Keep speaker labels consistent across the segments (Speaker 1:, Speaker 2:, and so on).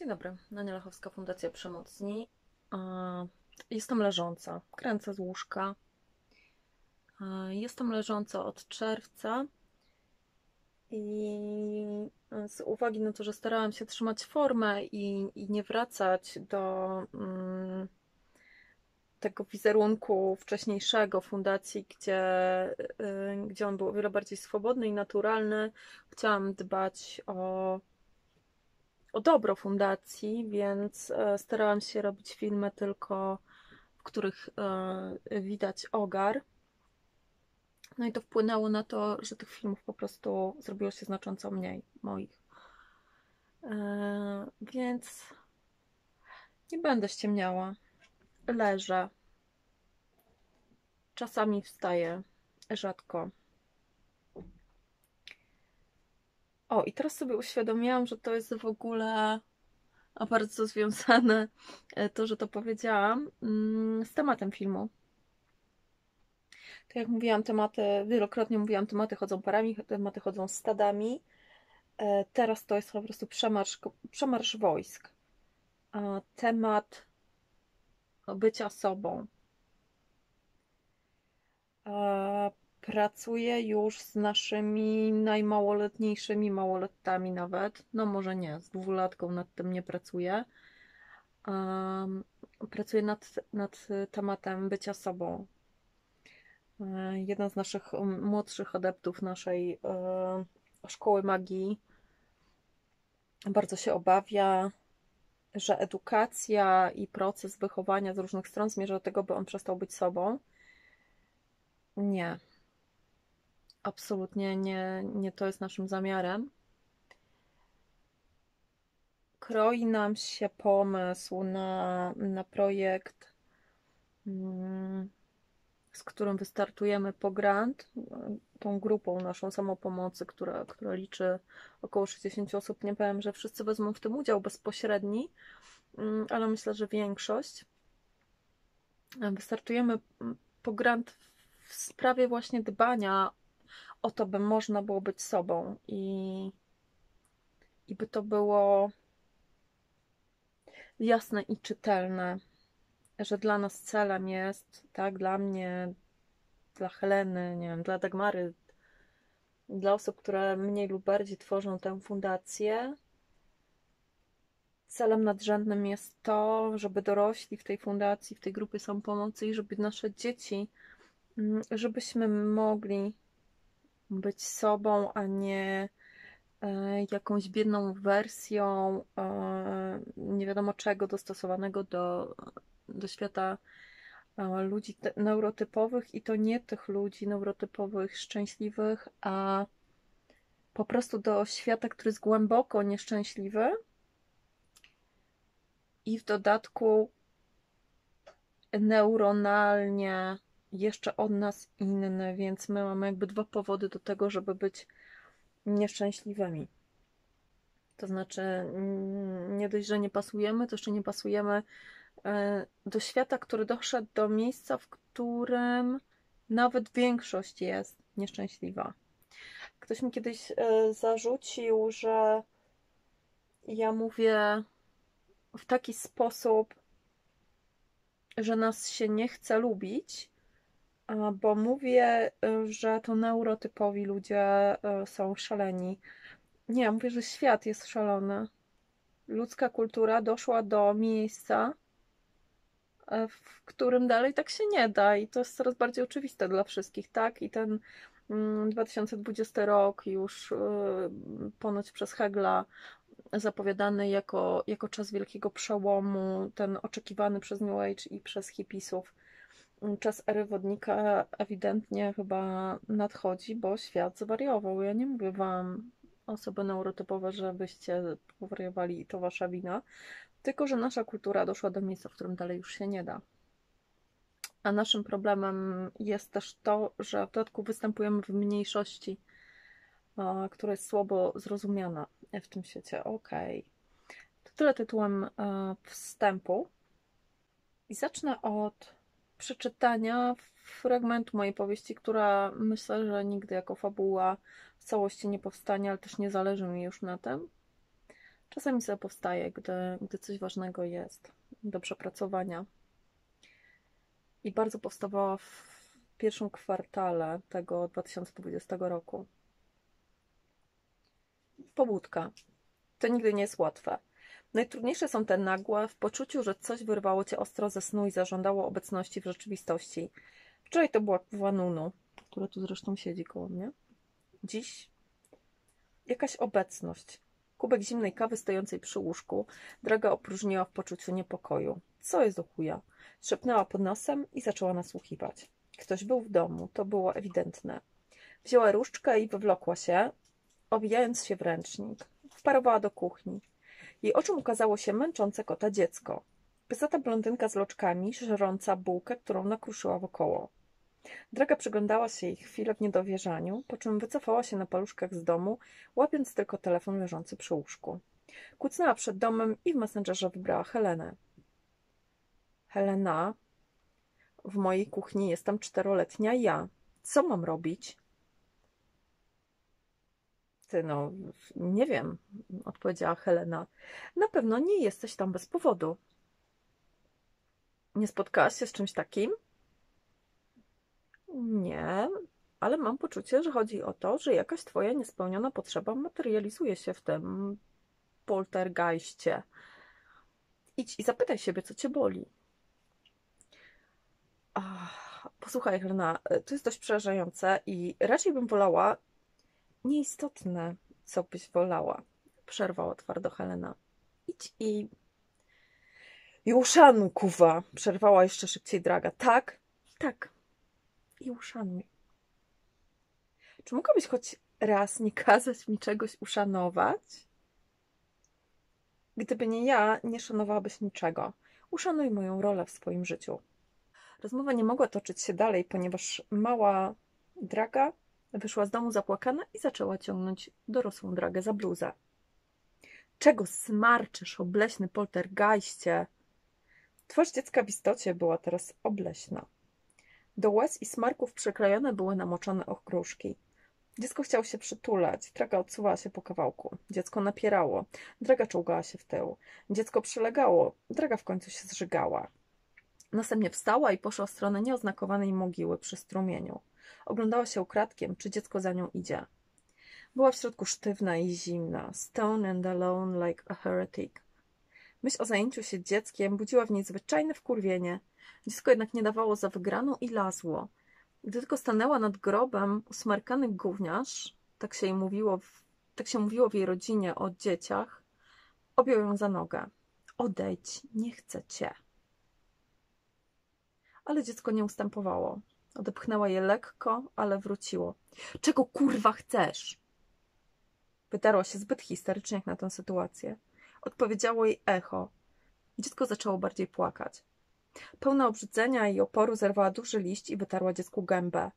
Speaker 1: Dzień dobry, Nania Lechowska, Fundacja Przemocni. Jestem leżąca, kręcę z łóżka. Jestem leżąca od czerwca i z uwagi na to, że starałam się trzymać formę i, i nie wracać do mm, tego wizerunku wcześniejszego fundacji, gdzie, y, gdzie on był o wiele bardziej swobodny i naturalny, chciałam dbać o o dobro fundacji, więc e, starałam się robić filmy tylko, w których e, widać ogar. No i to wpłynęło na to, że tych filmów po prostu zrobiło się znacząco mniej moich. E, więc nie będę ściemniała. Leżę. Czasami wstaję, rzadko. O, i teraz sobie uświadomiłam, że to jest w ogóle bardzo związane, e, to, że to powiedziałam, mm, z tematem filmu. Tak jak mówiłam, tematy, wielokrotnie mówiłam, tematy chodzą parami, tematy chodzą stadami. E, teraz to jest po prostu przemarsz, przemarsz wojsk. Temat bycia sobą pracuję już z naszymi najmałoletniejszymi małoletami nawet. No może nie, z dwulatką nad tym nie pracuję. Um, pracuję nad, nad tematem bycia sobą. E, jeden z naszych młodszych adeptów naszej e, szkoły magii bardzo się obawia, że edukacja i proces wychowania z różnych stron zmierza do tego, by on przestał być sobą. Nie, absolutnie nie, nie to jest naszym zamiarem. Kroi nam się pomysł na, na projekt, mm, z którym wystartujemy po grant, tą grupą naszą samopomocy, która, która liczy około 60 osób. Nie powiem, że wszyscy wezmą w tym udział bezpośredni, mm, ale myślę, że większość. Wystartujemy po grant w sprawie właśnie dbania o to, by można było być sobą i, i by to było jasne i czytelne, że dla nas celem jest, tak, dla mnie, dla Heleny, nie wiem, dla Dagmary, dla osób, które mniej lub bardziej tworzą tę fundację, celem nadrzędnym jest to, żeby dorośli w tej fundacji, w tej grupie są pomocy i żeby nasze dzieci, mm, żebyśmy mogli być sobą, a nie e, jakąś biedną wersją e, nie wiadomo czego dostosowanego do, do świata e, ludzi neurotypowych. I to nie tych ludzi neurotypowych szczęśliwych, a po prostu do świata, który jest głęboko nieszczęśliwy. I w dodatku neuronalnie jeszcze od nas inny, więc my mamy jakby dwa powody do tego, żeby być nieszczęśliwymi. To znaczy, mm, nie dość, że nie pasujemy, to jeszcze nie pasujemy e, do świata, który doszedł do miejsca, w którym nawet większość jest nieszczęśliwa. Ktoś mi kiedyś e, zarzucił, że ja mówię w taki sposób, że nas się nie chce lubić, bo mówię, y, że to neurotypowi ludzie y, są szaleni. Nie, mówię, że świat jest szalony. Ludzka kultura doszła do miejsca, y, w którym dalej tak się nie da, i to jest coraz bardziej oczywiste dla wszystkich, tak? I ten 2020 mm, rok już ponoć przez Hegla zapowiadany jako, jako czas wielkiego przełomu, ten oczekiwany przez New Age i przez hipisów czas ery wodnika ewidentnie chyba nadchodzi, bo świat zwariował. Ja nie mówię wam, osoby neurotypowe, żebyście powariowali i to wasza wina, tylko że nasza kultura doszła do miejsca, w którym dalej już się nie da. A naszym problemem jest też to, że w dodatku występujemy w mniejszości, która jest słabo zrozumiana w tym świecie. Okej. Okay. To tyle tytułem e, wstępu. I zacznę od przeczytania fragmentu mojej powieści, która myślę, że nigdy jako fabuła w całości nie powstanie, ale też nie zależy mi już na tym. Czasami sobie powstaje, gdy, gdy coś ważnego jest do przepracowania. I bardzo powstawała w pierwszym kwartale tego 2020 roku. Pobudka. To nigdy nie jest łatwe. Najtrudniejsze są te nagłe, w poczuciu, że coś wyrwało cię ostro ze snu i zażądało obecności w rzeczywistości. Wczoraj to była kuwa Nunu, która tu zresztą siedzi koło mnie. Dziś jakaś obecność. Kubek zimnej kawy stojącej przy łóżku Draga opróżniła w poczuciu niepokoju. Co jest do chuja? Szepnęła pod nosem i zaczęła nasłuchiwać. Ktoś był w domu, to było ewidentne. Wzięła różdżkę i wywlokła się, obijając się w ręcznik. Wparowała do kuchni. Jej oczom ukazało się męczące kota dziecko. Pysata blondynka z loczkami, żerąca bułkę, którą nakruszyła wokoło. Draga przyglądała się jej chwilę w niedowierzaniu, po czym wycofała się na paluszkach z domu, łapiąc tylko telefon leżący przy łóżku. Kucnęła przed domem i w Messengerze wybrała Helenę. Helena, w mojej kuchni jestem czteroletnia ja. Co mam robić? No, nie wiem, odpowiedziała Helena. Na pewno nie jesteś tam bez powodu. Nie spotkałaś się z czymś takim? Nie, ale mam poczucie, że chodzi o to, że jakaś twoja niespełniona potrzeba materializuje się w tym poltergeistie. Idź i zapytaj siebie, co cię boli. Ach, posłuchaj, Helena, to jest dość przerażające i raczej bym wolała. Nieistotne, co byś wolała, przerwała twardo Helena. Idź i. Uszanuj, kuwa, przerwała jeszcze szybciej Draga. Tak, tak, i uszanuj. Czy mogłabyś choć raz nie kazać mi czegoś uszanować? Gdyby nie ja, nie szanowałabyś niczego. Uszanuj moją rolę w swoim życiu. Rozmowa nie mogła toczyć się dalej, ponieważ mała draga wyszła z domu zapłakana i zaczęła ciągnąć dorosłą dragę za bluzę. Czego smarczysz, obleśny poltergeistie? Twarz dziecka w istocie była teraz obleśna. Do łez i smarków przyklejone były namoczone okruszki. Dziecko chciało się przytulać. Draga odsuwała się po kawałku. Dziecko napierało. Draga czołgała się w tył. Dziecko przylegało. Draga w końcu się zżygała. Następnie wstała i poszła w stronę nieoznakowanej mogiły przy strumieniu. Oglądała się ukradkiem, czy dziecko za nią idzie. Była w środku sztywna i zimna. Stone and alone like a heretic. Myśl o zajęciu się dzieckiem budziła w niej zwyczajne wkurwienie. Dziecko jednak nie dawało za wygraną i lazło. Gdy tylko stanęła nad grobem usmarkany gówniarz, tak się, mówiło w, tak się mówiło w jej rodzinie o dzieciach, objął ją za nogę. Odejdź, nie chcę cię. Ale dziecko nie ustępowało. Odepchnęła je lekko, ale wróciło. Czego kurwa chcesz? Wytarła się zbyt histerycznie jak na tę sytuację. Odpowiedziało jej echo. Dziecko zaczęło bardziej płakać. Pełna obrzydzenia i oporu zerwała duży liść i wytarła dziecku gębę.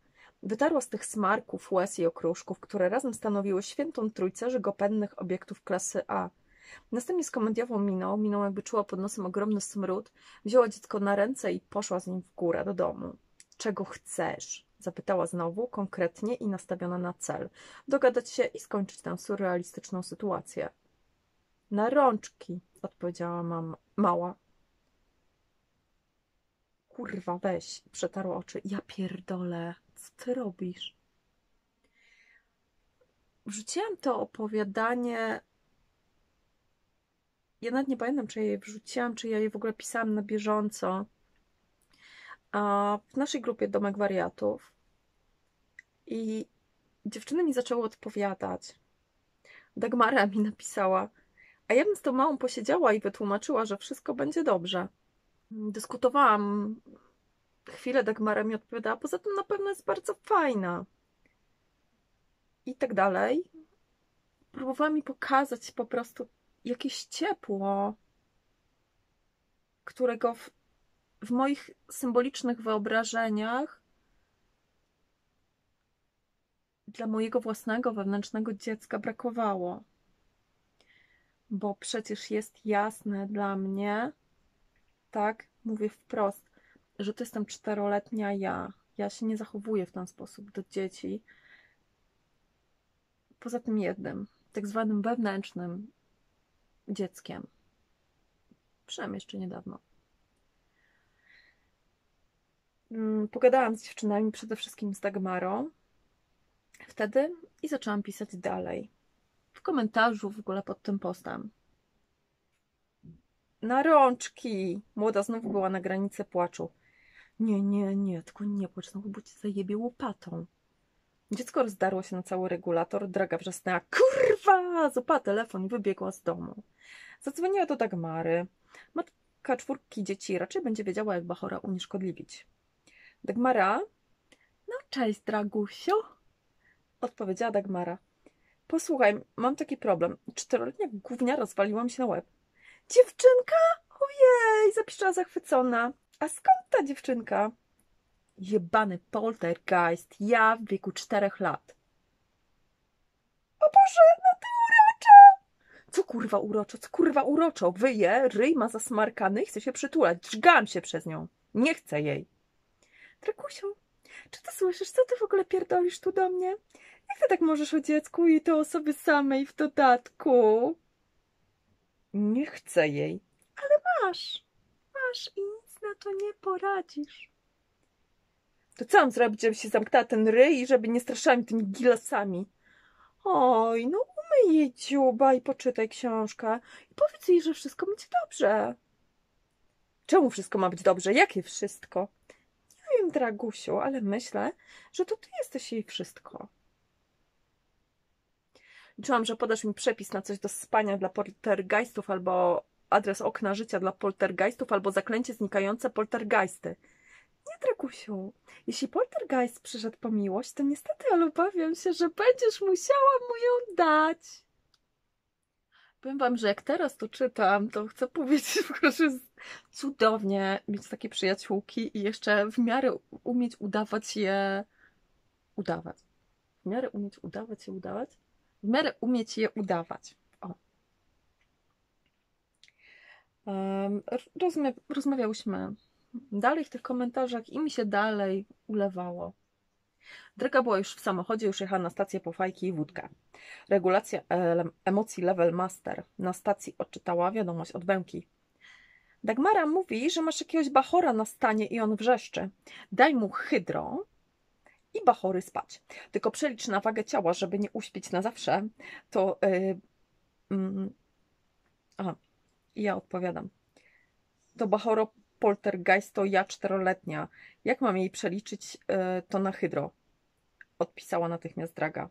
Speaker 1: Wytarła z tych smarków, łez i okruszków, które razem stanowiły świętą trójcę żygopennych obiektów klasy A. Następnie z komediową miną, miną jakby czuła pod nosem ogromny smród, wzięła dziecko na ręce i poszła z nim w górę do domu. Czego chcesz? Zapytała znowu, konkretnie i nastawiona na cel. Dogadać się i skończyć tę surrealistyczną sytuację. Na rączki, odpowiedziała mam, mała. Kurwa, weź, przetarła oczy. Ja pierdolę, co ty robisz? Wrzuciłam to opowiadanie. Ja nawet nie pamiętam, czy ja je wrzuciłam, czy ja je w ogóle pisałam na bieżąco. A w naszej grupie Domek Wariatów. I dziewczyny mi zaczęły odpowiadać. Dagmara mi napisała, a ja bym z tą małą posiedziała i wytłumaczyła, że wszystko będzie dobrze. Dyskutowałam chwilę, Dagmara mi odpowiadała, poza tym na pewno jest bardzo fajna. I tak dalej. Próbowała mi pokazać po prostu jakieś ciepło, którego w, w moich symbolicznych wyobrażeniach dla mojego własnego wewnętrznego dziecka brakowało bo przecież jest jasne dla mnie, tak, mówię wprost, że to jestem czteroletnia ja. Ja się nie zachowuję w ten sposób do dzieci. Poza tym jednym, tak zwanym wewnętrznym dzieckiem. Przynajmniej jeszcze niedawno. Mm, pogadałam z dziewczynami, przede wszystkim z Dagmarą wtedy i zaczęłam pisać dalej. W komentarzu w ogóle pod tym postem. Na rączki! Młoda znów była na granicy płaczu. Nie, nie, nie, tylko nie płacz, znowu bo cię zajebie łopatą. Dziecko rozdarło się na cały regulator, draga wrzasnęła kurwa! Zupa telefon i wybiegła z domu. Zadzwoniła do Dagmary. Matka czwórki dzieci raczej będzie wiedziała, jak Bachora unieszkodliwić. Dagmara? No cześć, Dragusiu. Odpowiedziała Dagmara. Posłuchaj, mam taki problem. Czteroletnia gównia rozwaliła mi się na łeb. Dziewczynka? Ojej, zapiszczała zachwycona. A skąd ta dziewczynka? Jebany poltergeist. Ja w wieku czterech lat. O Boże, no to uroczo! Co kurwa uroczo, co kurwa uroczo? Wyje, ryj ma zasmarkany i chce się przytulać. Drzgam się przez nią. Nie chcę jej. Drakusiu, czy ty słyszysz, co ty w ogóle pierdolisz tu do mnie? Jak ty tak możesz o dziecku i to o sobie samej w dodatku? Nie chcę jej. Ale masz, masz i nic na to nie poradzisz. To co mam zrobić, żeby się zamknęła ten ryj i żeby nie straszała mi tymi gilasami? Oj, no umyj jej dziuba i poczytaj książkę i powiedz jej, że wszystko będzie dobrze. Czemu wszystko ma być dobrze? Jakie wszystko? Wiem, Dragusiu, ale myślę, że to ty jesteś jej wszystko. Liczyłam, że podasz mi przepis na coś do spania dla poltergeistów albo adres okna życia dla poltergeistów albo zaklęcie znikające poltergeisty. Nie, Dragusiu, jeśli poltergeist przyszedł po miłość, to niestety, ale obawiam się, że będziesz musiała mu ją dać. Powiem wam, że jak teraz to czytam, to chcę powiedzieć, że jest cudownie mieć takie przyjaciółki i jeszcze w miarę umieć udawać je udawać. W miarę umieć udawać je udawać? W miarę umieć je udawać. O. Rozmawiałyśmy dalej w tych komentarzach i mi się dalej ulewało. Droga była już w samochodzie, już jechała na stację po fajki i wódkę. Regulacja emocji Level Master na stacji odczytała wiadomość od Bęki. Dagmara mówi, że masz jakiegoś bachora na stanie i on wrzeszczy. Daj mu hydro i bachory spać. Tylko przelicz na wagę ciała, żeby nie uśpić na zawsze. To... Yy, aha, ja odpowiadam. To bachoro poltergeist to ja czteroletnia. Jak mam jej przeliczyć yy, to na hydro? Odpisała natychmiast Draga.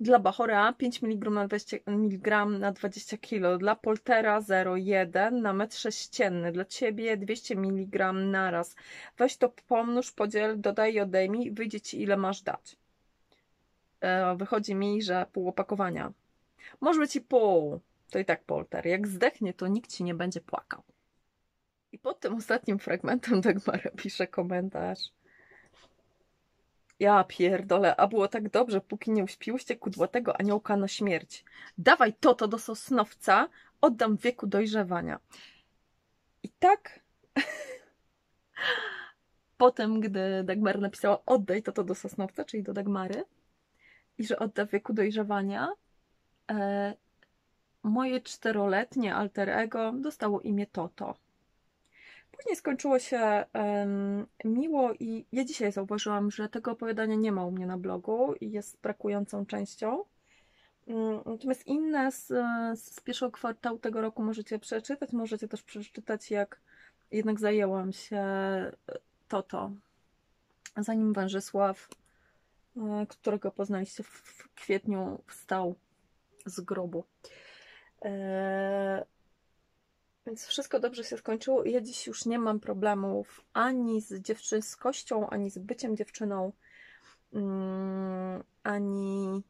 Speaker 1: Dla Bachora 5 mg na 20, mg na 20 kg, dla Poltera 0,1 na metr sześcienny, dla Ciebie 200 mg naraz. Weź to pomnóż, podziel, dodaj i odejmij, wyjdzie Ci ile masz dać. E, wychodzi mi, że pół opakowania. Może być i pół, to i tak Polter. Jak zdechnie, to nikt Ci nie będzie płakał. I pod tym ostatnim fragmentem Dagmara pisze komentarz. Ja pierdolę, a było tak dobrze, póki nie uśpiłyście kudłatego aniołka na śmierć. Dawaj to to do sosnowca, oddam wieku dojrzewania. I tak potem, gdy Dagmara napisała oddaj to to do sosnowca, czyli do Dagmary, i że odda wieku dojrzewania, e, moje czteroletnie alter ego dostało imię Toto. Później skończyło się um, miło i ja dzisiaj zauważyłam, że tego opowiadania nie ma u mnie na blogu i jest brakującą częścią. Um, natomiast inne z, z pierwszego kwartału tego roku możecie przeczytać. Możecie też przeczytać, jak jednak zajęłam się Toto. Zanim Wężysław, e, którego poznaliście w kwietniu, wstał z grobu. E, więc wszystko dobrze się skończyło i ja dziś już nie mam problemów ani z dziewczynskością, ani z byciem dziewczyną, mm, ani,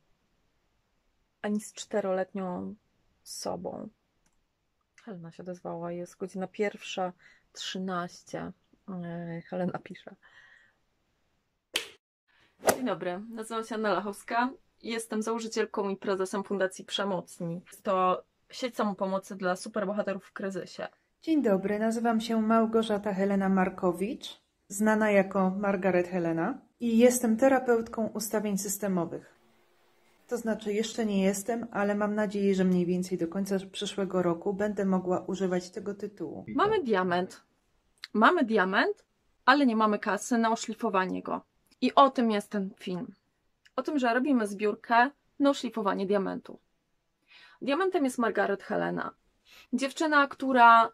Speaker 1: ani z czteroletnią sobą. Helena się odezwała, jest godzina pierwsza, trzynaście. E, Helena pisze. Dzień dobry, nazywam się Anna Lachowska. Jestem założycielką i prezesem Fundacji Przemocni. To sieć samopomocy dla superbohaterów w kryzysie.
Speaker 2: Dzień dobry, nazywam się Małgorzata Helena Markowicz, znana jako Margaret Helena i jestem terapeutką ustawień systemowych. To znaczy, jeszcze nie jestem, ale mam nadzieję, że mniej więcej do końca przyszłego roku będę mogła używać tego tytułu.
Speaker 1: Mamy diament. Mamy diament, ale nie mamy kasy na oszlifowanie go. I o tym jest ten film. O tym, że robimy zbiórkę na oszlifowanie diamentu. Diamentem jest Margaret Helena. Dziewczyna, która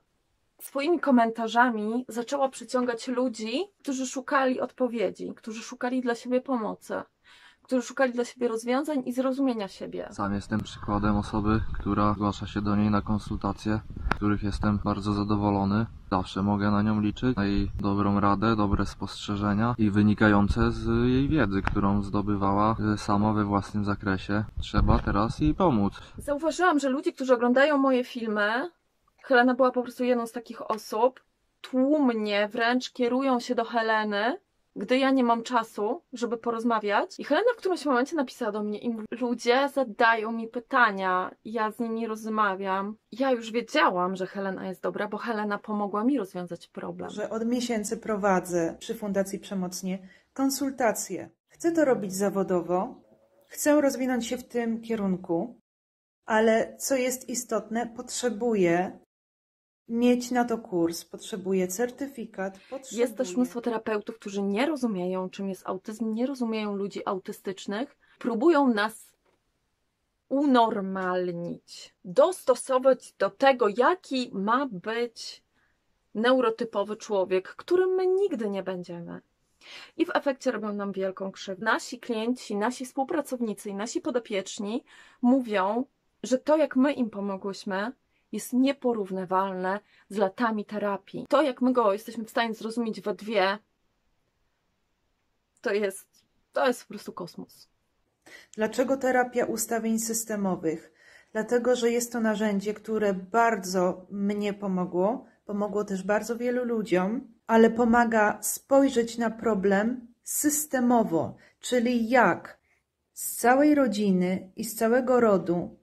Speaker 1: swoimi komentarzami zaczęła przyciągać ludzi, którzy szukali odpowiedzi, którzy szukali dla siebie pomocy, którzy szukali dla siebie rozwiązań i zrozumienia siebie.
Speaker 3: Sam jestem przykładem osoby, która zgłasza się do niej na konsultacje, których jestem bardzo zadowolony. Zawsze mogę na nią liczyć, na jej dobrą radę, dobre spostrzeżenia i wynikające z jej wiedzy, którą zdobywała sama we własnym zakresie. Trzeba teraz jej pomóc.
Speaker 1: Zauważyłam, że ludzie, którzy oglądają moje filmy, Helena była po prostu jedną z takich osób, tłumnie wręcz kierują się do Heleny, gdy ja nie mam czasu, żeby porozmawiać. I Helena w którymś momencie napisała do mnie i mówi, ludzie zadają mi pytania, ja z nimi rozmawiam. Ja już wiedziałam, że Helena jest dobra, bo Helena pomogła mi rozwiązać problem.
Speaker 2: Że od miesięcy prowadzę przy Fundacji Przemocnie konsultacje. Chcę to robić zawodowo, chcę rozwinąć się w tym kierunku, ale co jest istotne, potrzebuję mieć na to kurs, potrzebuję certyfikat.
Speaker 1: Jest też mnóstwo terapeutów, którzy nie rozumieją, czym jest autyzm, nie rozumieją ludzi autystycznych, próbują nas unormalnić, dostosować do tego, jaki ma być neurotypowy człowiek, którym my nigdy nie będziemy. I w efekcie robią nam wielką krzywdę. Nasi klienci, nasi współpracownicy i nasi podopieczni mówią, że to, jak my im pomogłyśmy, jest nieporównywalne z latami terapii. To, jak my go jesteśmy w stanie zrozumieć we dwie, to jest, to jest po prostu kosmos.
Speaker 2: Dlaczego terapia ustawień systemowych? Dlatego, że jest to narzędzie, które bardzo mnie pomogło, pomogło też bardzo wielu ludziom, ale pomaga spojrzeć na problem systemowo, czyli jak z całej rodziny i z całego rodu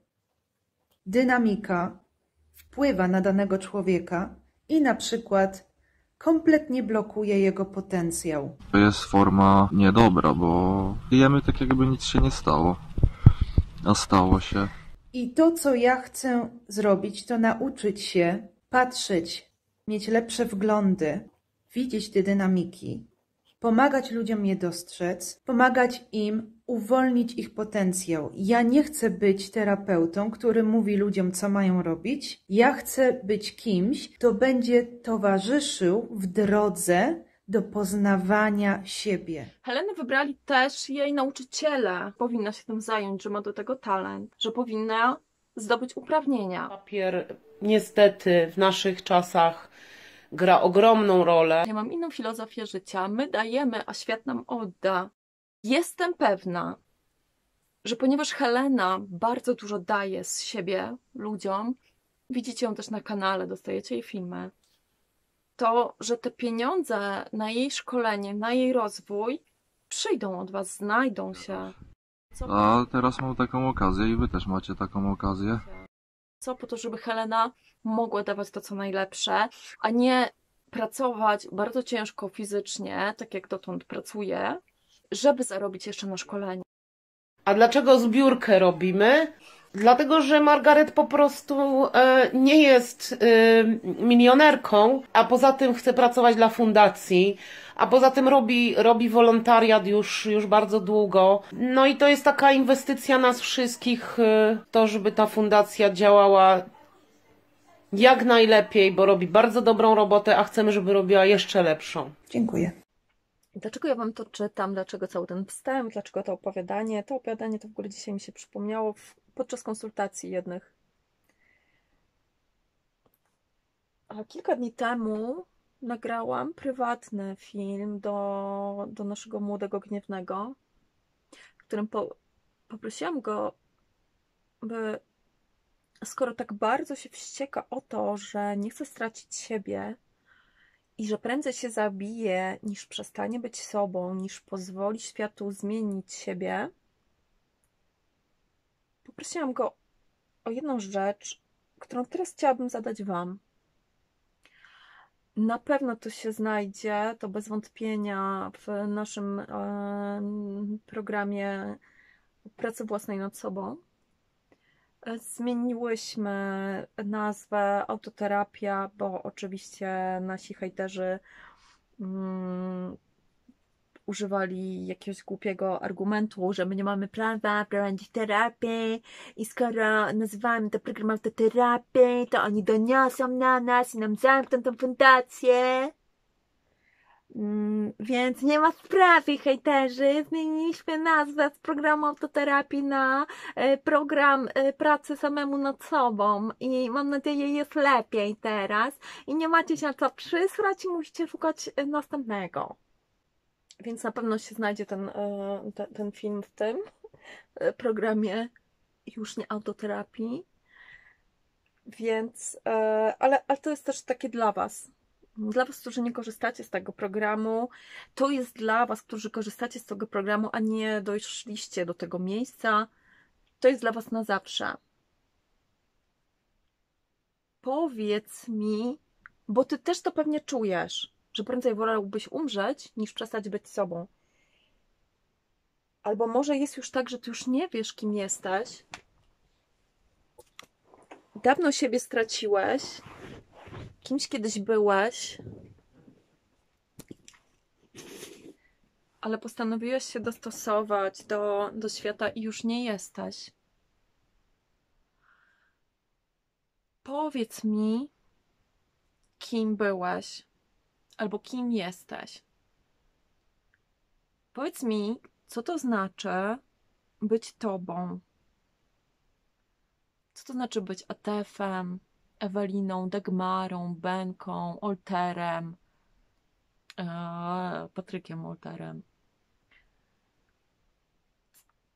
Speaker 2: dynamika wpływa na danego człowieka i na przykład kompletnie blokuje jego potencjał.
Speaker 3: To jest forma niedobra, bo jemy tak jakby nic się nie stało. A stało się.
Speaker 2: I to, co ja chcę zrobić, to nauczyć się patrzeć, mieć lepsze wglądy, widzieć te dynamiki, pomagać ludziom je dostrzec, pomagać im uwolnić ich potencjał. Ja nie chcę być terapeutą, który mówi ludziom, co mają robić. Ja chcę być kimś, kto będzie towarzyszył w drodze do poznawania siebie.
Speaker 1: Heleny wybrali też jej nauczyciele. Powinna się tym zająć, że ma do tego talent, że powinna zdobyć uprawnienia.
Speaker 4: Papier niestety w naszych czasach gra ogromną rolę.
Speaker 1: Ja mam inną filozofię życia. My dajemy, a świat nam odda. Jestem pewna, że ponieważ Helena bardzo dużo daje z siebie ludziom, widzicie ją też na kanale, dostajecie jej filmy, to, że te pieniądze na jej szkolenie, na jej rozwój przyjdą od Was, znajdą się. Co,
Speaker 3: A teraz mam taką okazję i wy też macie taką okazję.
Speaker 1: co po to, żeby Helena mogła dawać to, co najlepsze, a nie pracować bardzo ciężko fizycznie, tak jak dotąd pracuje, żeby zarobić jeszcze na szkoleniu.
Speaker 4: A dlaczego zbiórkę robimy? Dlatego, że Margaret po prostu e, nie jest e, milionerką, a poza tym chce pracować dla fundacji, a poza tym robi, robi wolontariat już, już bardzo długo. No i to jest taka inwestycja nas wszystkich, e, to żeby ta fundacja działała jak najlepiej, bo robi bardzo dobrą robotę, a chcemy, żeby robiła jeszcze lepszą.
Speaker 2: Dziękuję.
Speaker 1: Dlaczego ja wam to czytam? Dlaczego cały ten wstęp? Dlaczego to opowiadanie? To opowiadanie to w ogóle dzisiaj mi się przypomniało w, podczas konsultacji jednych. A kilka dni temu nagrałam prywatny film do, do naszego młodego gniewnego, w którym po, poprosiłam go, by skoro tak bardzo się wścieka o to, że nie chce stracić siebie, i że prędzej się zabije, niż przestanie być sobą, niż pozwoli światu zmienić siebie, poprosiłam go o jedną rzecz, którą teraz chciałabym zadać Wam. Na pewno to się znajdzie, to bez wątpienia w naszym programie pracy własnej nad sobą. Zmieniłyśmy nazwę autoterapia, bo oczywiście nasi hejterzy mm, używali jakiegoś głupiego argumentu, że my nie mamy prawa prowadzić terapii i skoro nazywamy to program autoterapii, to oni doniosą na nas i nam zamkną tą fundację. Mm, Więc nie ma sprawy, hejterzy. Zmieniliśmy nazwę z programu autoterapii na e, program e, pracy samemu nad sobą i mam nadzieję jest lepiej teraz i nie macie się na co przysrać i musicie szukać e, następnego. Więc na pewno się znajdzie ten, e, te- ten film w tym programie już nie autoterapii. Więc, ale, ale to jest też takie dla Was. Dla Was, którzy nie korzystacie z tego programu, to jest dla Was, którzy korzystacie z tego programu, a nie doszliście do tego miejsca. To jest dla Was na zawsze. Powiedz mi, bo Ty też to pewnie czujesz, że prędzej wolałbyś umrzeć, niż przestać być sobą. Albo może jest już tak, że Ty już nie wiesz, kim jesteś. Dawno siebie straciłeś kimś kiedyś byłeś, ale postanowiłeś się dostosować do, do świata i już nie jesteś. Powiedz mi, kim byłeś, albo kim jesteś. Powiedz mi, co to znaczy być tobą. Co to znaczy być Atefem, Eweliną, Dagmarą, Benką, Olterem, eee, Patrykiem Olterem.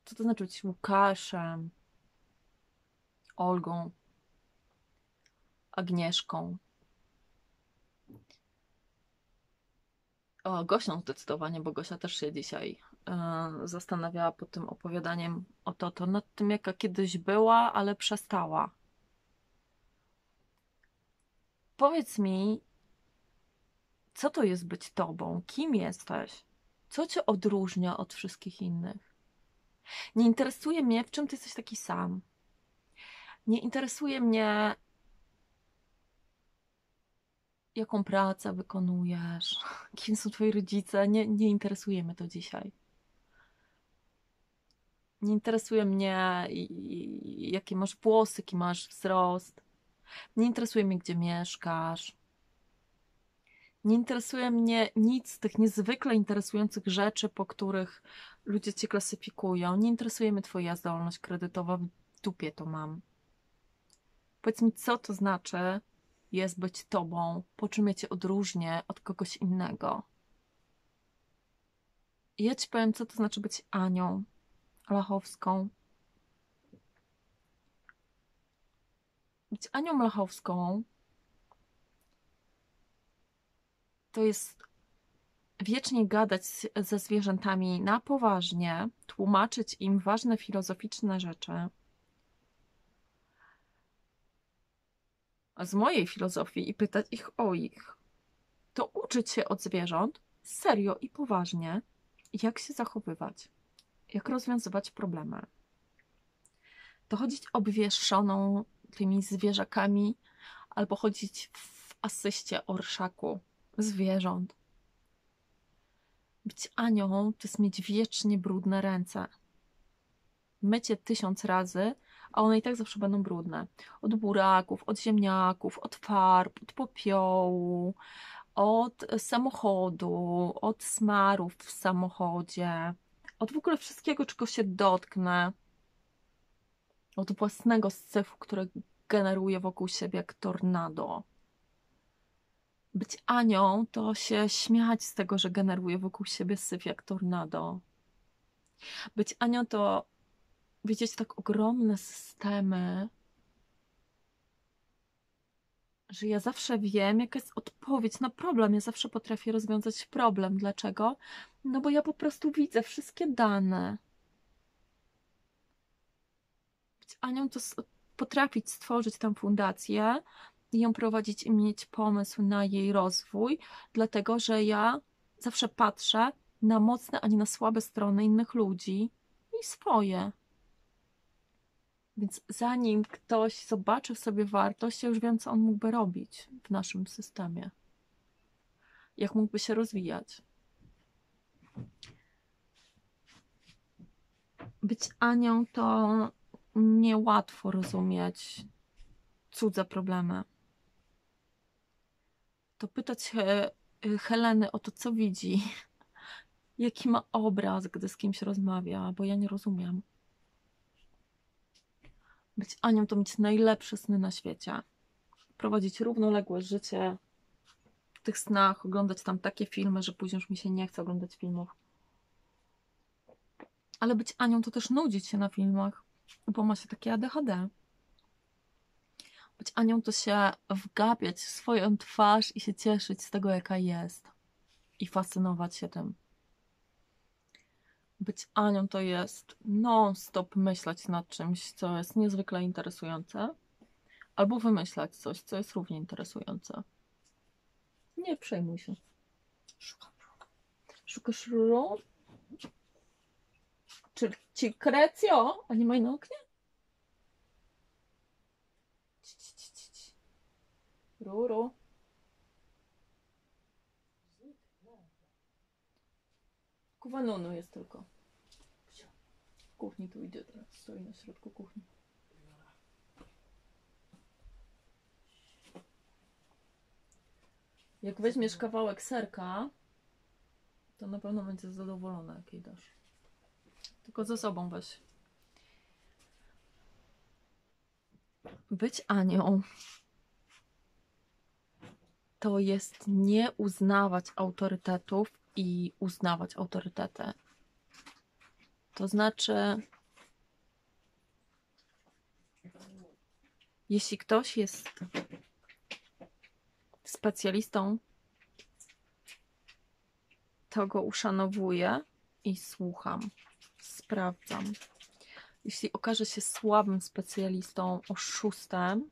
Speaker 1: Co to znaczy być Łukaszem, Olgą, Agnieszką. O, Gosią zdecydowanie, bo Gosia też się dzisiaj e, zastanawiała pod tym opowiadaniem o to, to nad tym, jaka kiedyś była, ale przestała. Powiedz mi, co to jest być tobą? Kim jesteś? Co cię odróżnia od wszystkich innych? Nie interesuje mnie, w czym ty jesteś taki sam. Nie interesuje mnie, jaką pracę wykonujesz, kim są twoi rodzice. Nie, nie interesuje mnie to dzisiaj. Nie interesuje mnie, jakie masz włosy, jaki masz wzrost. Nie interesuje mnie, gdzie mieszkasz. Nie interesuje mnie nic z tych niezwykle interesujących rzeczy, po których ludzie cię klasyfikują. Nie interesuje mnie twoja zdolność kredytowa. W dupie to mam. Powiedz mi, co to znaczy jest być tobą, po czym ja cię odróżnię od kogoś innego. I ja ci powiem, co to znaczy być Anią Lachowską. Być Anią Lachowską to jest wiecznie gadać z- ze zwierzętami na poważnie, tłumaczyć im ważne filozoficzne rzeczy. Z mojej filozofii i pytać ich o ich. To uczyć się od zwierząt serio i poważnie, jak się zachowywać, jak rozwiązywać problemy. To chodzić obwieszoną tymi zwierzakami albo chodzić w asyście orszaku zwierząt. Być Anią to jest mieć wiecznie brudne ręce. Mycie tysiąc razy, a one i tak zawsze będą brudne. Od buraków, od ziemniaków, od farb, od popiołu, od samochodu, od smarów w samochodzie, od w ogóle wszystkiego, czego się dotknę. Od własnego syfu, które generuje wokół siebie jak tornado. Być Anią to się śmiać z tego, że generuje wokół siebie syf jak tornado. Być Anią to widzieć tak ogromne systemy, że ja zawsze wiem, jaka jest odpowiedź na problem. Ja zawsze potrafię rozwiązać problem. Dlaczego? No bo ja po prostu widzę wszystkie dane. Być Anią to potrafić stworzyć tę fundację i ją prowadzić i mieć pomysł na jej rozwój, dlatego że ja zawsze patrzę na mocne, a nie na słabe strony innych ludzi i swoje. Więc zanim ktoś zobaczy w sobie wartość, ja już wiem, co on mógłby robić w naszym systemie. Jak mógłby się rozwijać. Być Anią to niełatwo rozumieć cudze problemy. To pytać się y, Heleny o to, co widzi, jaki ma obraz, gdy z kimś rozmawia, bo ja nie rozumiem. Być Anią to mieć najlepsze sny na świecie. Prowadzić równoległe życie w tych snach, oglądać tam takie filmy, że później już mi się nie chce oglądać filmów. Ale być Anią to też nudzić się na filmach, bo ma się takie ADHD. Być Anią to się wgapiać w swoją twarz i się cieszyć z tego, jaka jest. I fascynować się tym. Być Anią to jest non-stop myśleć nad czymś, co jest niezwykle interesujące, albo wymyślać coś, co jest równie interesujące. Nie przejmuj się. Szukasz rurą? Czy ci krecjo? A nie ma na oknie? Ruru. Kuwanunu jest tylko. W kuchni tu idzie teraz. Stoi na środku kuchni. Jak weźmiesz kawałek serka, to na pewno będzie zadowolona, jak jej dasz. Tylko ze sobą weź. Być Anią to jest nie uznawać autorytetów i uznawać autorytety. To znaczy, jeśli ktoś jest specjalistą, to go uszanowuję i słucham, sprawdzam. Jeśli okaże się słabym specjalistą, oszustem,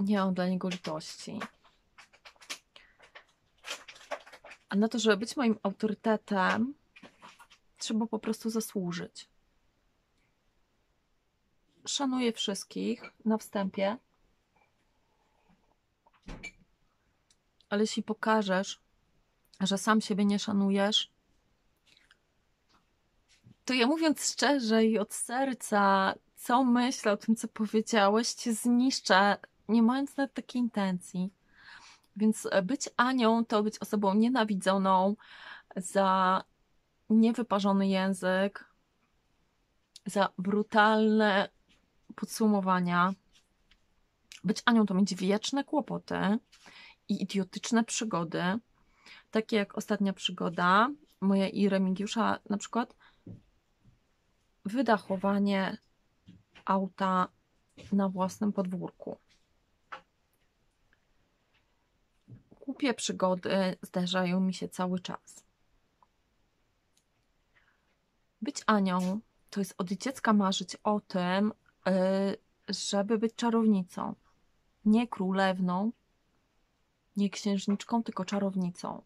Speaker 1: nie mam dla niego litości. A na to, żeby być moim autorytetem, trzeba po prostu zasłużyć. Szanuję wszystkich na wstępie, ale jeśli pokażesz, że sam siebie nie szanujesz, to ja mówiąc szczerze i od serca, co myślę o tym, co powiedziałeś, cię zniszczę, nie mając nawet takiej intencji. Więc być Anią to być osobą nienawidzoną za niewyparzony język, za brutalne podsumowania. Być Anią to mieć wieczne kłopoty i idiotyczne przygody, takie jak ostatnia przygoda moja i Remigiusza na przykład wydachowanie auta na własnym podwórku. Głupie przygody zdarzają mi się cały czas. Być Anią to jest od dziecka marzyć o tym, yy, żeby być czarownicą. Nie królewną, nie księżniczką, tylko czarownicą.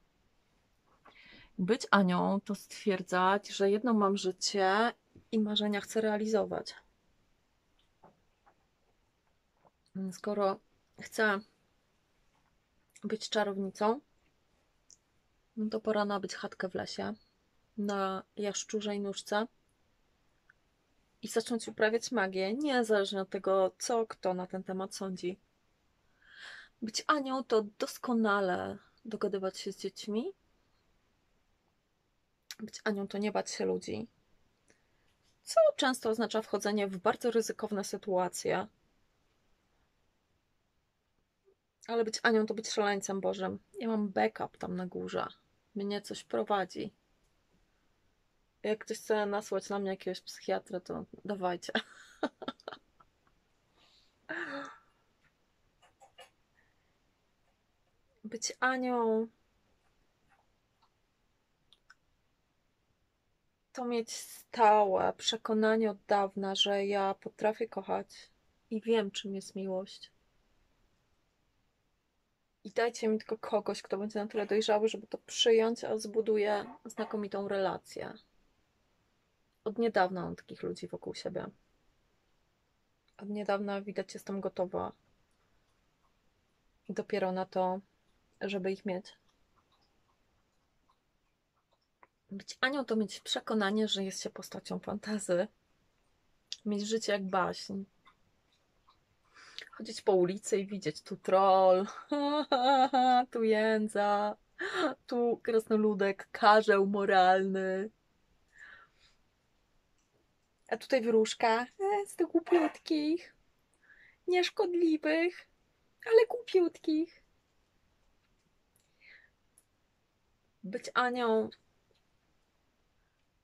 Speaker 1: Być Anią to stwierdzać, że jedno mam życie i marzenia chcę realizować. Skoro chcę być czarownicą, no to pora nabyć chatkę w lesie na jaszczurzej nóżce i zacząć uprawiać magię, niezależnie od tego, co kto na ten temat sądzi. Być Anią to doskonale dogadywać się z dziećmi. Być Anią to nie bać się ludzi. Co często oznacza wchodzenie w bardzo ryzykowne sytuacje. Ale być Anią to być szaleńcem Bożym. Ja mam backup tam na górze. Mnie coś prowadzi. Jak ktoś chce nasłać na mnie jakiegoś psychiatry, to dawajcie. Być Anią to mieć stałe przekonanie od dawna, że ja potrafię kochać i wiem, czym jest miłość. I dajcie mi tylko kogoś, kto będzie na tyle dojrzały, żeby to przyjąć, a zbuduje znakomitą relację. Od niedawna mam takich ludzi wokół siebie. Od niedawna widać, jestem gotowa dopiero na to, żeby ich mieć. Być Anią to mieć przekonanie, że jest się postacią fantazy. Mieć życie jak baśń. Chodzić po ulicy i widzieć tu troll, tu jędza, tu krasnoludek, karzeł moralny. A tutaj wróżka e, z tych głupiutkich, nieszkodliwych, ale głupiutkich. Być Anią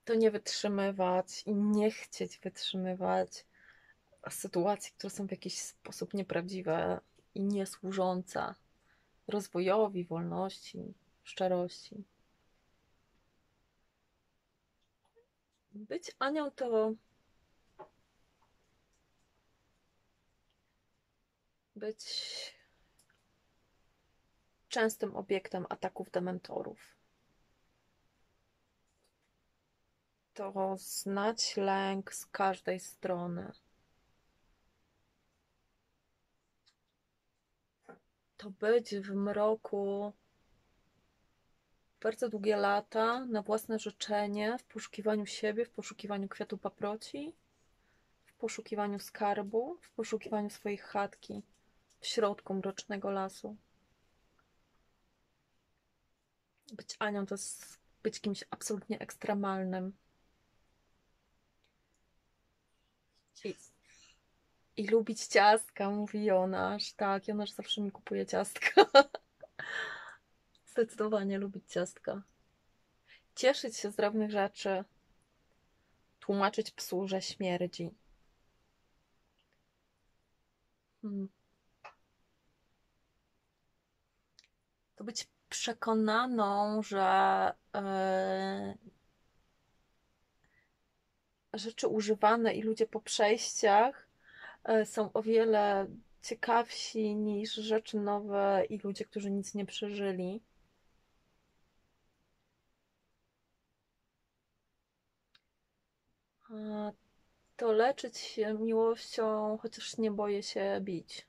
Speaker 1: to nie wytrzymywać i nie chcieć wytrzymywać sytuacji, które są w jakiś sposób nieprawdziwe i niesłużące rozwojowi, wolności, szczerości. Być Anią to być częstym obiektem ataków dementorów. To znać lęk z każdej strony. To być w mroku bardzo długie lata na własne życzenie, w poszukiwaniu siebie, w poszukiwaniu kwiatu paproci, w poszukiwaniu skarbu, w poszukiwaniu swojej chatki w środku mrocznego lasu. Być Anią to jest być kimś absolutnie ekstremalnym. I, i lubić ciastka, mówi Jonasz. Tak, Jonasz zawsze mi kupuje ciastka. Zdecydowanie lubić ciastka. Cieszyć się z drobnych rzeczy. Tłumaczyć psu, że śmierdzi. Hmm. To być przekonaną, że yy, rzeczy używane i ludzie po przejściach yy, są o wiele ciekawsi niż rzeczy nowe i ludzie, którzy nic nie przeżyli. To leczyć się miłością, chociaż nie boję się bić.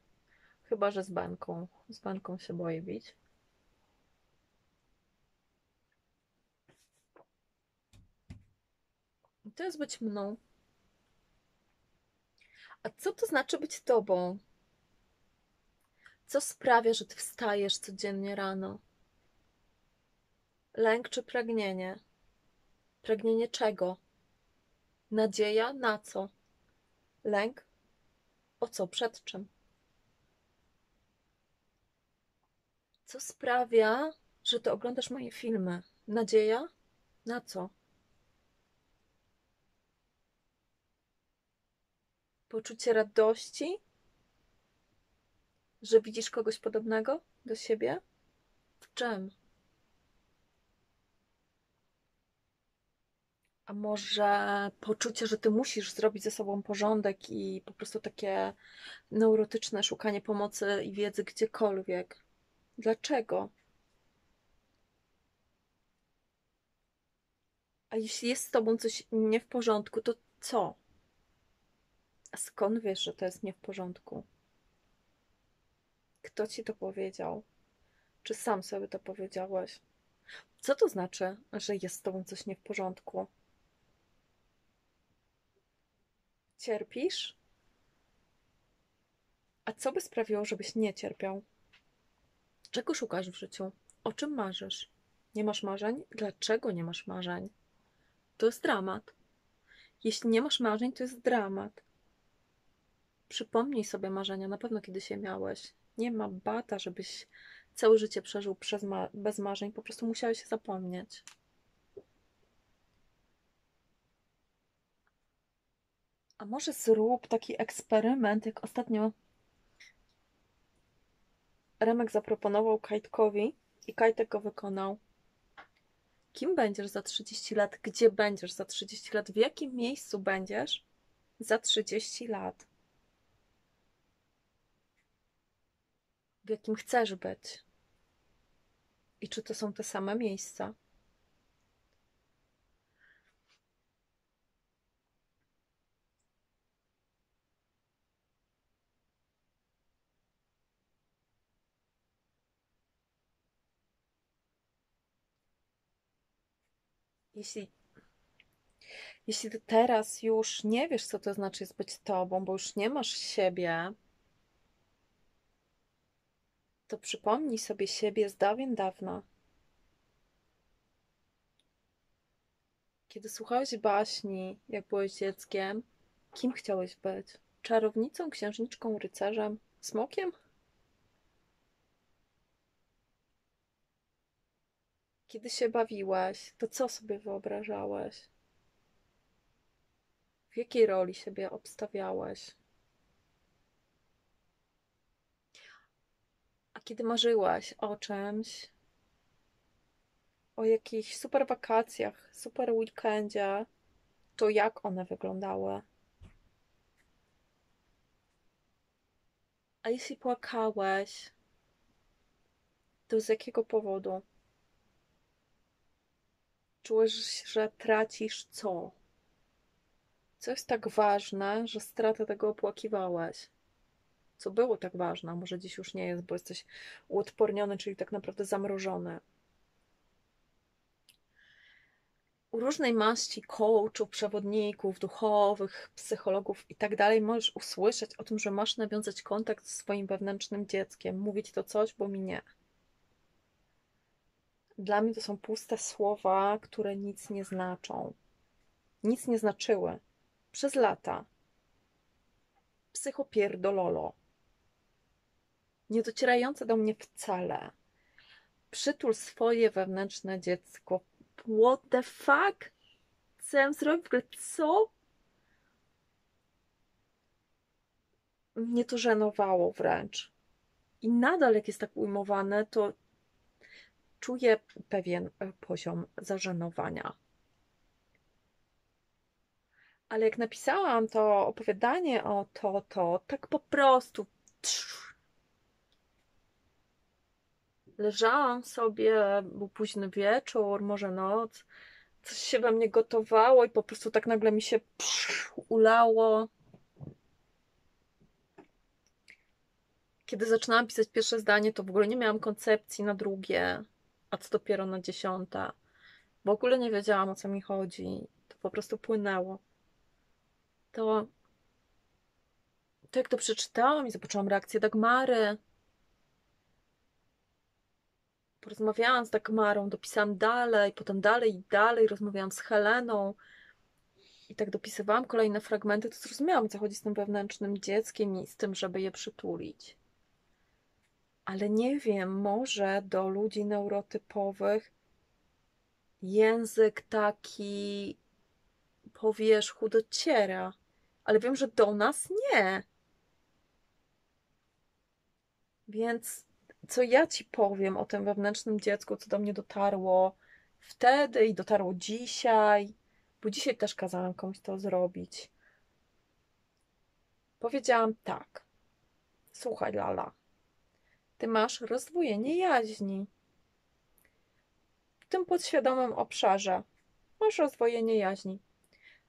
Speaker 1: Chyba, że z banką. Z banką się boję bić. To jest być mną. A co to znaczy być tobą? Co sprawia, że ty wstajesz codziennie rano? Lęk czy pragnienie? Pragnienie czego? Nadzieja na co? Lęk? O co? Przed czym? Co sprawia, że ty oglądasz moje filmy? Nadzieja? Na co? Poczucie radości? Że widzisz kogoś podobnego do siebie? W czym? A może poczucie, że ty musisz zrobić ze sobą porządek i po prostu takie neurotyczne szukanie pomocy i wiedzy gdziekolwiek? Dlaczego? A jeśli jest z tobą coś nie w porządku, to co? Skąd wiesz, że to jest nie w porządku? Kto ci to powiedział? Czy sam sobie to powiedziałeś? Co to znaczy, że jest z tobą coś nie w porządku? Cierpisz? A co by sprawiło, żebyś nie cierpiał? Czego szukasz w życiu? O czym marzysz? Nie masz marzeń? Dlaczego nie masz marzeń? To jest dramat. Jeśli nie masz marzeń, to jest dramat. Przypomnij sobie marzenia, na pewno kiedyś je miałeś. Nie ma bata, żebyś całe życie przeżył przez ma bez marzeń, po prostu musiałeś się zapomnieć. A może zrób taki eksperyment, jak ostatnio Remek zaproponował Kajtkowi i Kajtek go wykonał. Kim będziesz za 30 lat? Gdzie będziesz za 30 lat? W jakim miejscu będziesz za 30 lat? w jakim chcesz być i czy to są te same miejsca. Jeśli, jeśli teraz już nie wiesz, co to znaczy być tobą, bo już nie masz siebie, to przypomnij sobie siebie z dawien dawna. Kiedy słuchałeś baśni, jak byłeś dzieckiem, kim chciałeś być? Czarownicą, księżniczką, rycerzem, smokiem? Kiedy się bawiłeś, to co sobie wyobrażałeś? W jakiej roli siebie obstawiałeś? Kiedy marzyłaś o czymś, o jakichś super wakacjach, super weekendzie, to jak one wyglądały? A jeśli płakałeś, to z jakiego powodu? Czułeś, że tracisz co? Co jest tak ważne, że stratę tego opłakiwałeś? Co było tak ważne, a może dziś już nie jest, bo jesteś uodporniony, czyli tak naprawdę zamrożony. U różnej maści coachów, przewodników, duchowych, psychologów i tak dalej możesz usłyszeć o tym, że masz nawiązać kontakt z swoim wewnętrznym dzieckiem, mówić to coś, bo mi nie. Dla mnie to są puste słowa, które nic nie znaczą. Nic nie znaczyły. Przez lata. Psychopierdololo. Nie docierające do mnie wcale. Przytul swoje wewnętrzne dziecko. What the fuck? Co ja zrobił? W ogóle co? Mnie to żenowało wręcz. I nadal, jak jest tak ujmowane, to czuję pewien e, poziom zażenowania. Ale jak napisałam to opowiadanie o to, to tak po prostu. Leżałam sobie, był późny wieczór, może noc, coś się we mnie gotowało i po prostu tak nagle mi się ulało. Kiedy zaczynałam pisać pierwsze zdanie, to w ogóle nie miałam koncepcji na drugie a co dopiero na dziesiąta. W ogóle nie wiedziałam o co mi chodzi. To po prostu płynęło. To, to jak to przeczytałam i zobaczyłam reakcję Dagmary. Porozmawiałam z Dagmarą, dopisałam dalej, potem dalej i dalej, rozmawiałam z Heleną. I tak dopisywałam kolejne fragmenty, to zrozumiałam, co chodzi z tym wewnętrznym dzieckiem i z tym, żeby je przytulić ale nie wiem, może do ludzi neurotypowych język taki po wierzchu dociera, ale wiem, że do nas nie. Więc co ja ci powiem o tym wewnętrznym dziecku, co do mnie dotarło wtedy i dotarło dzisiaj, bo dzisiaj też kazałam komuś to zrobić. Powiedziałam tak. Słuchaj, Lala ty masz rozdwojenie jaźni. W tym podświadomym obszarze masz rozdwojenie jaźni.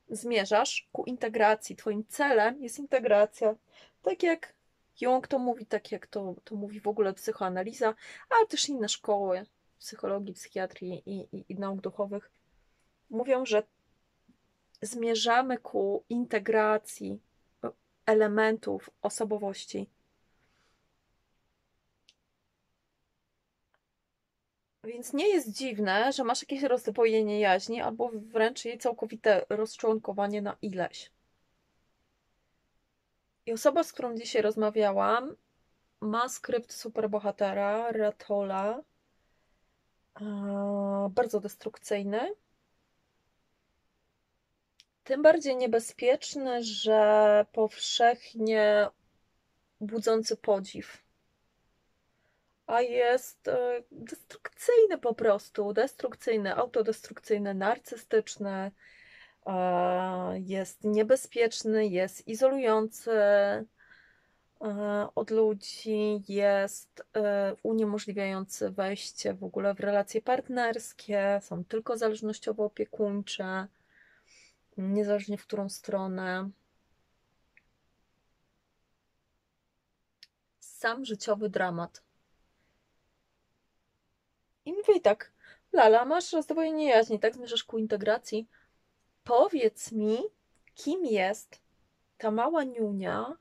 Speaker 1: Zmierzasz ku integracji. Twoim celem jest integracja. Tak jak Jung to mówi, tak jak to, to mówi w ogóle psychoanaliza, ale też inne szkoły psychologii, psychiatrii i, i, i nauk duchowych mówią, że zmierzamy ku integracji elementów osobowości Więc nie jest dziwne, że masz jakieś rozdwojenie jaźni albo wręcz jej całkowite rozczłonkowanie na ileś. I osoba, z którą dzisiaj rozmawiałam, ma skrypt superbohatera, Ratola, bardzo destrukcyjny. Tym bardziej niebezpieczny, że powszechnie budzący podziw a jest e, destrukcyjny po prostu, destrukcyjny, autodestrukcyjny, narcystyczny, jest niebezpieczny, jest izolujący e, od ludzi, jest uniemożliwiający wejście w ogóle w relacje partnerskie, są tylko zależnościowo opiekuńcze, niezależnie w którą stronę. Sam życiowy dramat. I mówię tak, Lala, masz rozdwojenie jaźni, tak zmierzasz ku integracji. Powiedz mi, kim jest ta mała niunia,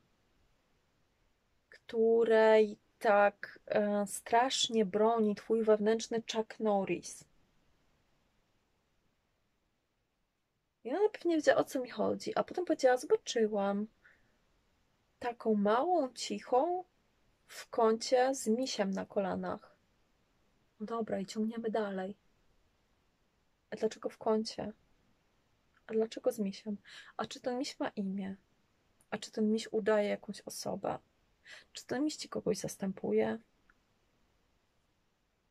Speaker 1: której tak e, strasznie broni twój wewnętrzny Chuck Norris. I ona pewnie wiedziała, o co mi chodzi, a potem powiedziała, zobaczyłam taką małą, cichą w kącie z misiem na kolanach. No dobra, i ciągniemy dalej. A dlaczego w kącie? A dlaczego z misiem? A czy ten miś ma imię? A czy ten miś udaje jakąś osobę? Czy ten miś ci kogoś zastępuje?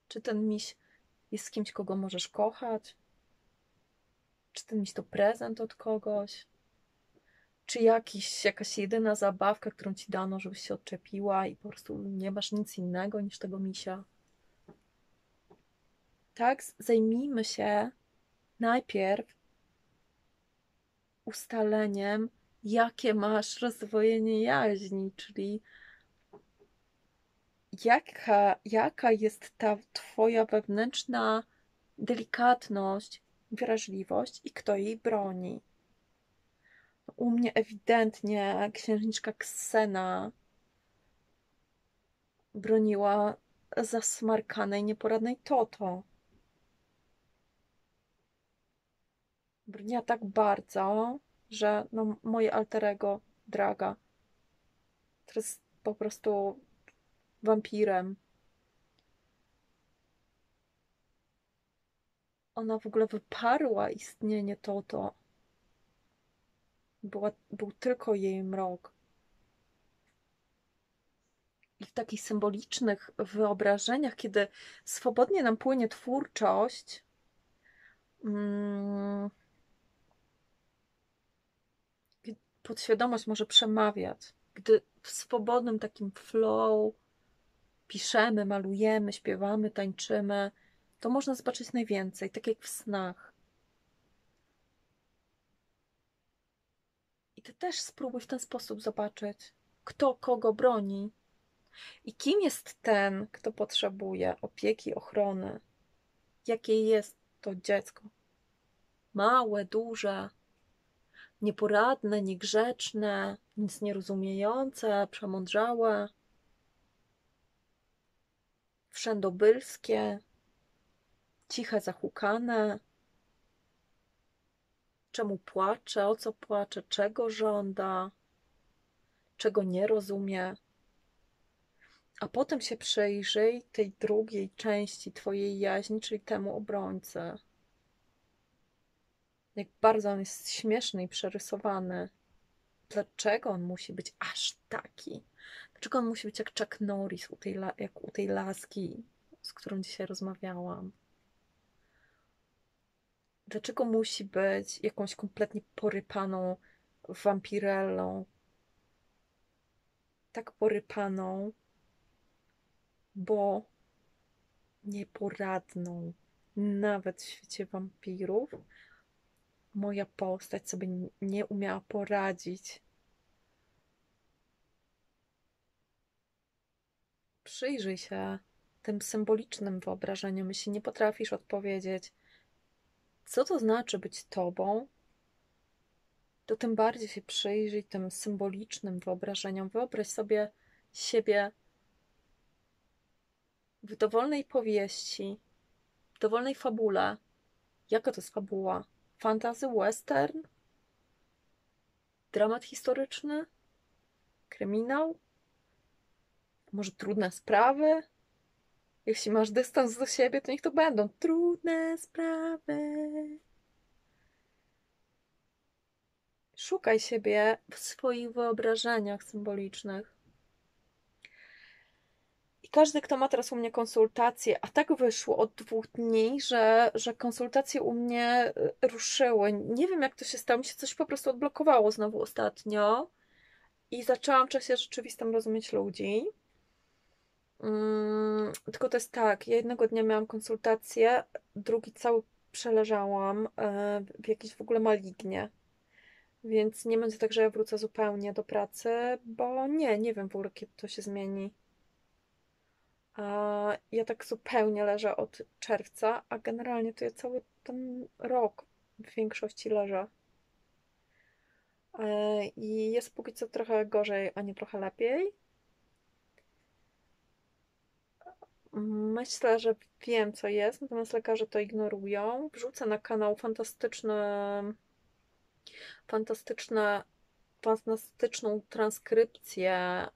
Speaker 1: Czy ten miś jest kimś, kogo możesz kochać? Czy ten miś to prezent od kogoś? Czy jakiś, jakaś jedyna zabawka, którą ci dano, żebyś się odczepiła i po prostu nie masz nic innego niż tego misia? Tak, zajmijmy się najpierw ustaleniem, jakie masz rozdwojenie jaźni, czyli jaka, jaka jest ta twoja wewnętrzna delikatność, wrażliwość i kto jej broni. U mnie ewidentnie księżniczka Ksena broniła zasmarkanej, nieporadnej Toto. Brniła tak bardzo, że no, moje alterego Draga, który jest po prostu wampirem. Ona w ogóle wyparła istnienie Toto. Była, był tylko jej mrok. I w takich symbolicznych wyobrażeniach, kiedy swobodnie nam płynie twórczość, mm, podświadomość może przemawiać, gdy w swobodnym takim flow piszemy, malujemy, śpiewamy, tańczymy, to można zobaczyć najwięcej, tak jak w snach. I ty też spróbuj w ten sposób zobaczyć, kto kogo broni i kim jest ten, kto potrzebuje opieki, ochrony. Jakie jest to dziecko? Małe, duże, nieporadne, niegrzeczne, nic nierozumiejące, przemądrzałe, wszędobylskie, ciche, zahukane. Czemu płacze, o co płacze, czego żąda, czego nie rozumie. A potem się przejrzyj tej drugiej części Twojej jaźni, czyli temu obrońcy jak bardzo on jest śmieszny i przerysowany. Dlaczego on musi być aż taki? Dlaczego on musi być jak Chuck Norris, u tej, jak u tej laski, z którą dzisiaj rozmawiałam? Dlaczego musi być jakąś kompletnie porypaną wampirellą? Tak porypaną, bo nieporadną nawet w świecie wampirów, moja postać sobie nie umiała poradzić. Przyjrzyj się tym symbolicznym wyobrażeniom, jeśli nie potrafisz odpowiedzieć, co to znaczy być tobą, to tym bardziej się przyjrzyj tym symbolicznym wyobrażeniom. Wyobraź sobie siebie w dowolnej powieści, w dowolnej fabule. Jaka to jest fabuła? Fantasy, western, dramat historyczny, kryminał, może trudne sprawy. Jeśli masz dystans do siebie, to niech to będą trudne sprawy. Szukaj siebie w swoich wyobrażeniach symbolicznych. Każdy, kto ma teraz u mnie konsultacje, a tak wyszło od dwóch dni, że, że konsultacje u mnie y, ruszyły. Nie wiem, jak to się stało, mi się coś po prostu odblokowało znowu ostatnio i zaczęłam w czasie rzeczywistym rozumieć ludzi. Hmm, tylko to jest tak, ja jednego dnia miałam konsultację, drugi cały przeleżałam e, w jakiejś w ogóle malignie. Więc nie będzie tak, że ja wrócę zupełnie do pracy, bo nie, nie wiem w ogóle, kiedy to się zmieni ja tak zupełnie leżę od czerwca, a generalnie to ja cały ten rok w większości leżę. E, I jest póki co trochę gorzej, a nie trochę lepiej. Myślę, że wiem, co jest, natomiast lekarze to ignorują. Wrzucę na kanał fantastyczne, fantastyczne, fantastyczną transkrypcję e,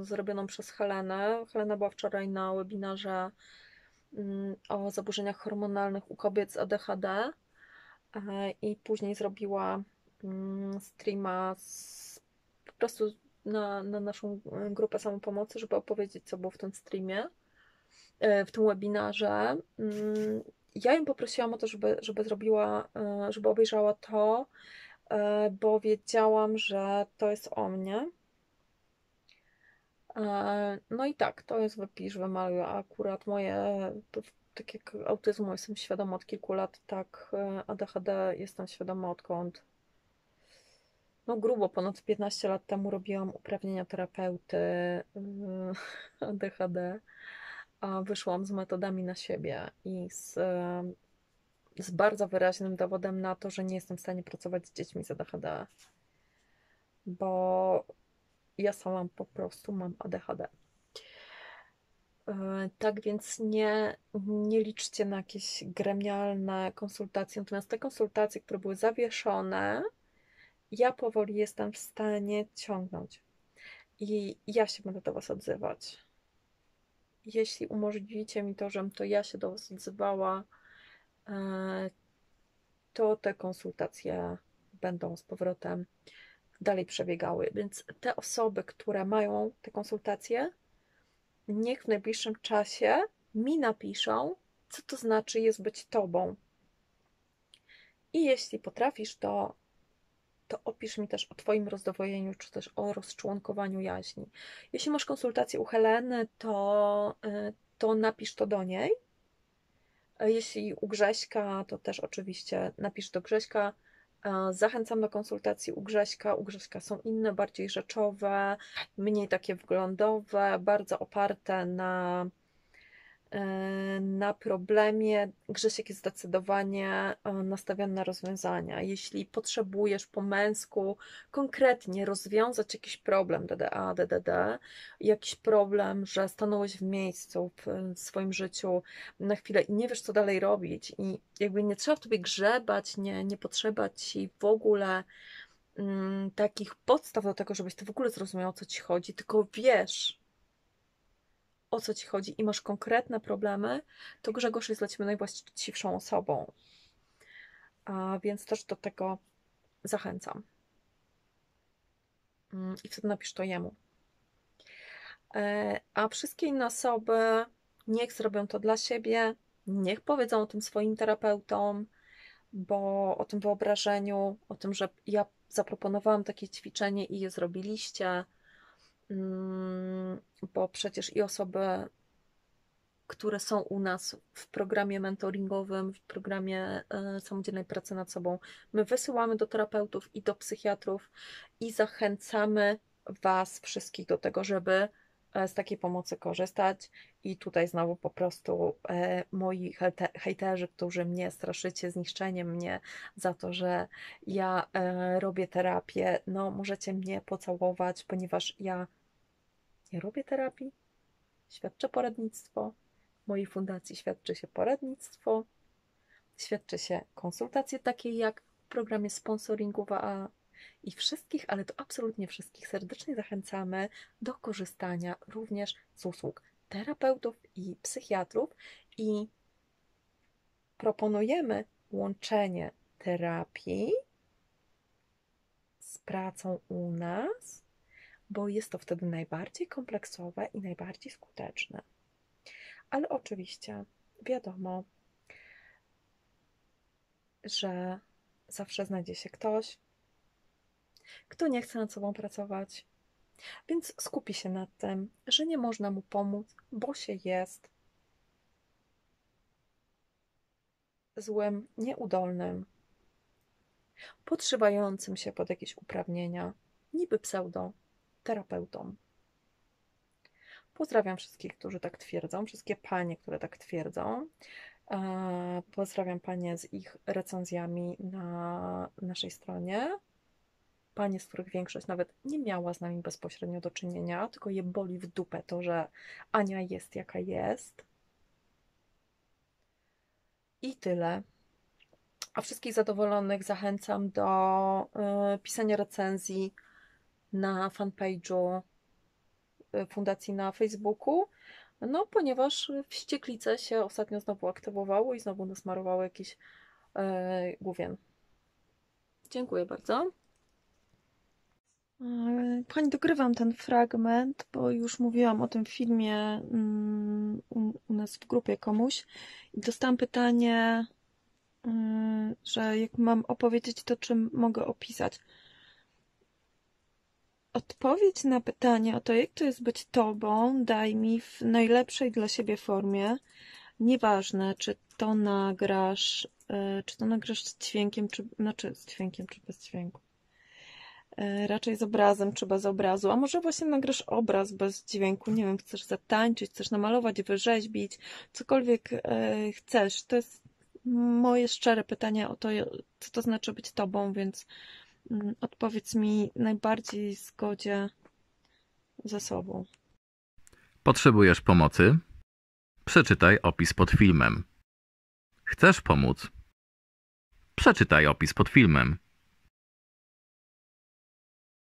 Speaker 1: zrobioną przez Helenę. Helena była wczoraj na webinarze mm, o zaburzeniach hormonalnych u kobiet z ADHD e, i później zrobiła mm, streama z, po prostu na, na naszą e, grupę samopomocy, żeby opowiedzieć, co było w tym streamie, w tym webinarze. Mm, ja ją poprosiłam o to, żeby, żeby zrobiła, żeby obejrzała to, bo wiedziałam, że to jest o mnie. No i tak, to jest wypisz, wymaluję. Akurat moje, tak jak autyzmu jestem świadoma od kilku lat, tak ADHD jestem świadoma odkąd no grubo ponad 15 lat temu robiłam uprawnienia terapeuty ADHD, a wyszłam z metodami na siebie i z, z bardzo wyraźnym dowodem na to, że nie jestem w stanie pracować z dziećmi z ADHD, bo ja sama po prostu mam ADHD. Yy, tak więc nie, nie liczcie na jakieś gremialne konsultacje. Natomiast te konsultacje, które były zawieszone, ja powoli jestem w stanie ciągnąć. I ja się będę do Was odzywać. Jeśli umożliwicie mi to, żebym to ja się do Was odzywała, e, to te konsultacje będą z powrotem dalej przebiegały. Więc te osoby, które mają te konsultacje, niech w najbliższym czasie mi napiszą, co to znaczy jest być Tobą. I jeśli potrafisz to to opisz mi też o Twoim rozdwojeniu, czy też o rozczłonkowaniu jaźni. Jeśli masz konsultację u Heleny, to, y, to napisz to do niej. Jeśli u Grześka, to też oczywiście napisz do Grześka. Zachęcam do konsultacji u Grześka. U Grześka są inne, bardziej rzeczowe, mniej takie wglądowe, bardzo oparte na E, na problemie Grzesiek jest zdecydowanie e, nastawiony na rozwiązania. Jeśli potrzebujesz po męsku konkretnie rozwiązać jakiś problem DDA, DDD, jakiś problem, że stanąłeś w miejscu w swoim życiu na chwilę i nie wiesz, co dalej robić i jakby nie trzeba w tobie grzebać, nie, nie potrzeba ci w ogóle mm, takich podstaw do tego, żebyś ty w ogóle zrozumiał, o co ci chodzi, tylko wiesz, o co ci chodzi i masz konkretne problemy, to Grzegorz jest dla ciebie najwłaściwszą osobą. A więc też do tego zachęcam. Mm, I wtedy napisz to jemu. E, a wszystkie inne osoby niech zrobią to dla siebie, niech powiedzą o tym swoim terapeutom, bo o tym wyobrażeniu, o tym, że ja zaproponowałam takie ćwiczenie i je zrobiliście, bo przecież i osoby, które są u nas w programie mentoringowym, w programie e, samodzielnej pracy nad sobą, my wysyłamy do terapeutów i do psychiatrów i zachęcamy Was wszystkich do tego, żeby e, z takiej pomocy korzystać. I tutaj znowu po prostu e, moi hejterzy, którzy mnie straszycie zniszczeniem mnie za to, że ja robię terapię, no możecie mnie pocałować, ponieważ ja nie robię terapii, świadczę poradnictwo. W mojej fundacji świadczy się poradnictwo, świadczy się konsultacje takie jak w programie sponsoringu WA i wszystkich, ale to absolutnie wszystkich. Serdecznie zachęcamy do korzystania również z usług terapeutów i psychiatrów i proponujemy łączenie terapii z pracą u nas bo jest to wtedy najbardziej kompleksowe i najbardziej skuteczne. Ale oczywiście wiadomo, że zawsze znajdzie się ktoś, kto nie chce nad sobą pracować, więc skupi się na tym, że nie można mu pomóc, bo się jest złym, nieudolnym, podszywającym się pod jakieś uprawnienia, niby pseudo terapeutą. Pozdrawiam wszystkich, którzy tak twierdzą, wszystkie panie, które tak twierdzą. E, Pozdrawiam panie z ich recenzjami na naszej stronie. Panie, z których większość nawet nie miała z nami bezpośrednio do czynienia, tylko je boli w dupę to, że Ania jest jaka jest. I tyle. A wszystkich zadowolonych zachęcam do y, pisania recenzji na fanpage'u y, fundacji na Facebooku. No, ponieważ wścieklice się ostatnio znowu aktywowały i znowu nasmarowały jakiś y, główien. Dziękuję bardzo. E, Pani, dogrywam ten fragment, bo już mówiłam o tym filmie mm, u, u nas w grupie komuś i dostałam pytanie, mm, że jak mam opowiedzieć, to czym mogę opisać. Odpowiedź na pytanie o to, jak to jest być tobą, daj mi w najlepszej dla siebie formie. Nieważne, czy to nagrasz, e, czy to nagrasz z dźwiękiem, czy, znaczy z dźwiękiem, czy bez dźwięku. E, raczej z obrazem czy bez obrazu, a może właśnie nagrasz obraz bez dźwięku, nie wiem, chcesz zatańczyć, chcesz namalować, wyrzeźbić, cokolwiek e, chcesz. To jest moje szczere pytanie o to, co to znaczy być tobą, więc odpowiedz mi najbardziej zgodzie ze sobą.
Speaker 5: Potrzebujesz pomocy? Przeczytaj opis pod filmem. Chcesz pomóc? Przeczytaj opis pod filmem.